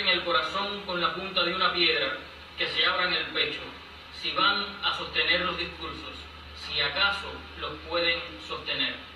en el corazón con la punta de una piedra, que se abran el pecho, si van a sostener los discursos, si acaso los pueden sostener.